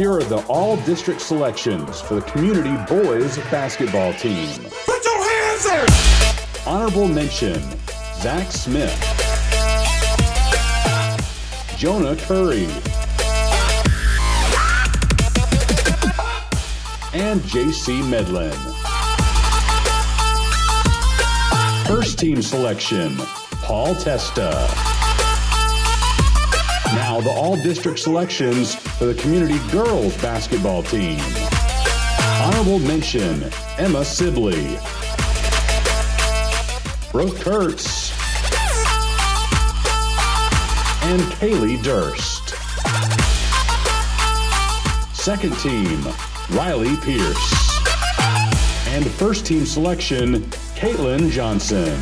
Here are the all district selections for the community boys basketball team. Put your hands up! Honorable mention Zach Smith, Jonah Curry, and JC Medlin. First team selection Paul Testa. Now the all district selections for the community girls basketball team. Honorable mention Emma Sibley, Brooke Kurtz, and Kaylee Durst. Second team Riley Pierce. And first team selection Caitlin Johnson.